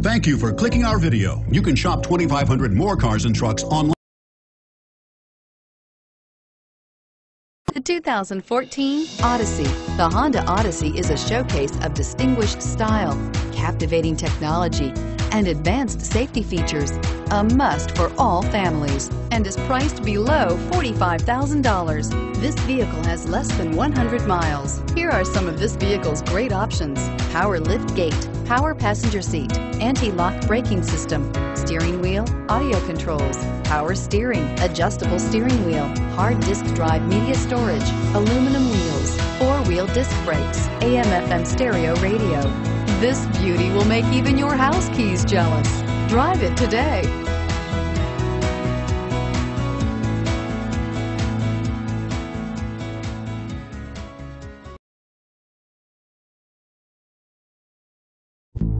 Thank you for clicking our video. You can shop 2,500 more cars and trucks online. The 2014 Odyssey. The Honda Odyssey is a showcase of distinguished style, captivating technology, and advanced safety features. A must for all families and is priced below $45,000. This vehicle has less than 100 miles. Here are some of this vehicle's great options. Power lift gate, power passenger seat, anti-lock braking system, steering wheel, audio controls, power steering, adjustable steering wheel, hard disk drive media storage, aluminum wheels, four-wheel disc brakes, AM FM stereo radio. This beauty will make even your house keys jealous. Drive it today.